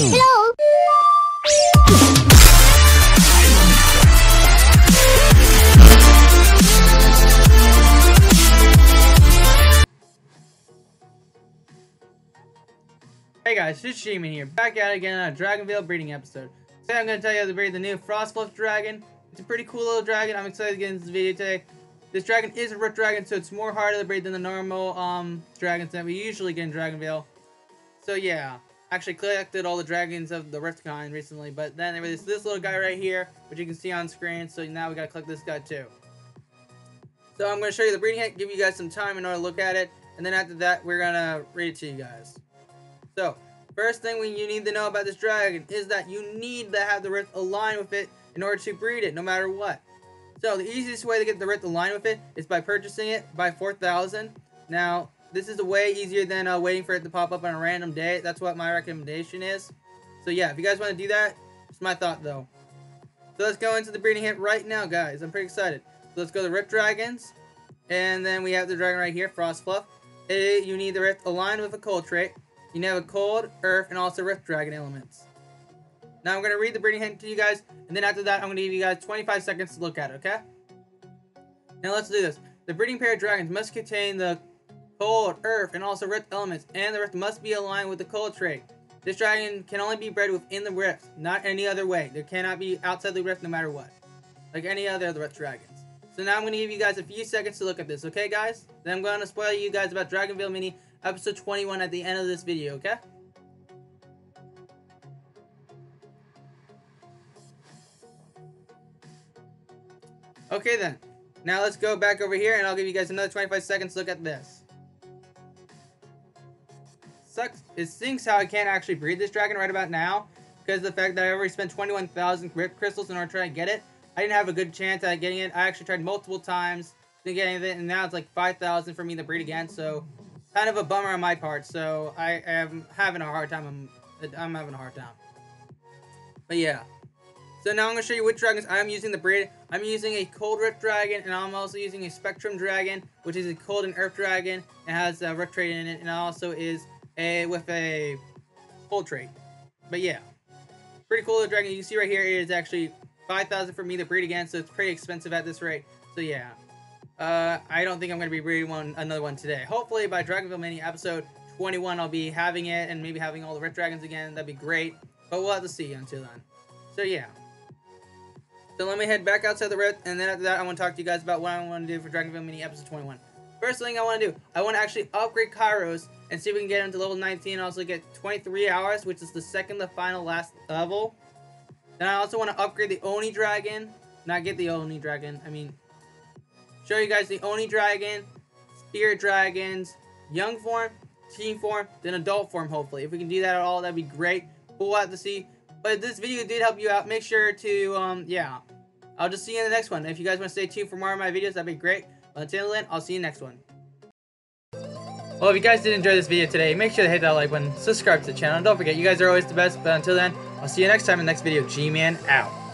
Hello? Hey guys, it's G-Man here, back at again on a Dragonvale breeding episode. Today I'm going to tell you how to breed the new Frostfluff Dragon. It's a pretty cool little dragon, I'm excited to get into this video today. This dragon is a Rift Dragon, so it's more harder to breed than the normal um, dragons that we usually get in Dragonvale. So yeah, actually collected all the dragons of the Rift kind recently, but then there was this little guy right here, which you can see on screen, so now we gotta collect this guy too. So I'm gonna show you the breeding hit, give you guys some time in order to look at it, and then after that, we're gonna read it to you guys. So, first thing we, you need to know about this dragon is that you need to have the Rift aligned with it in order to breed it, no matter what. So, the easiest way to get the Rift aligned with it is by purchasing it by 4,000. Now, this is way easier than uh, waiting for it to pop up on a random day. That's what my recommendation is. So yeah, if you guys want to do that, it's my thought though. So let's go into the breeding hint right now, guys. I'm pretty excited. So let's go to Rift Dragons. And then we have the dragon right here, Frostfluff. It, you need the Rift aligned with a cold trait. You need a cold, earth, and also Rift Dragon elements. Now I'm going to read the breeding hint to you guys. And then after that, I'm going to give you guys 25 seconds to look at it, okay? Now let's do this. The breeding pair of dragons must contain the cold, earth, and also rift elements, and the rift must be aligned with the cold trait. This dragon can only be bred within the rift, not any other way. There cannot be outside the rift no matter what. Like any other rift dragons. So now I'm going to give you guys a few seconds to look at this, okay guys? Then I'm going to spoil you guys about Dragonvale Mini episode 21 at the end of this video, okay? Okay then. Now let's go back over here and I'll give you guys another 25 seconds look at this. Sucks. It stinks how I can't actually breed this dragon right about now because the fact that I already spent 21,000 Rift Crystals in order to try to get it. I didn't have a good chance at getting it. I actually tried multiple times to get it and now it's like 5,000 for me to breed again. So kind of a bummer on my part. So I am having a hard time. I'm, I'm having a hard time. But yeah. So now I'm going to show you which dragons I'm using to breed. I'm using a Cold Rift Dragon, and I'm also using a Spectrum Dragon, which is a Cold and Earth Dragon. It has uh, a Rift trait in it, and also is a with a full trait. But yeah, pretty cool little dragon. You can see right here, it is actually 5,000 for me to breed again, so it's pretty expensive at this rate. So yeah, uh, I don't think I'm going to be breeding one another one today. Hopefully by Dragonvale Mini episode 21, I'll be having it and maybe having all the red Dragons again. That'd be great. But we'll have to see until then. So yeah. So let me head back outside the rift, and then after that, I want to talk to you guys about what I want to do for Dragonvale Mini Episode 21. First thing I want to do, I want to actually upgrade Kairos and see if we can get him to level 19 and also get 23 hours, which is the second to final last level. Then I also want to upgrade the Oni Dragon. Not get the Oni Dragon, I mean, show you guys the Oni Dragon, Spirit Dragons, Young form, Teen form, then Adult form, hopefully. If we can do that at all, that'd be great. We'll have to see. But if this video did help you out, make sure to, um, yeah. I'll just see you in the next one. If you guys want to stay tuned for more of my videos, that'd be great. Until then, I'll see you next one. Well, if you guys did enjoy this video today, make sure to hit that like button, subscribe to the channel, and don't forget, you guys are always the best. But until then, I'll see you next time in the next video. G-Man out.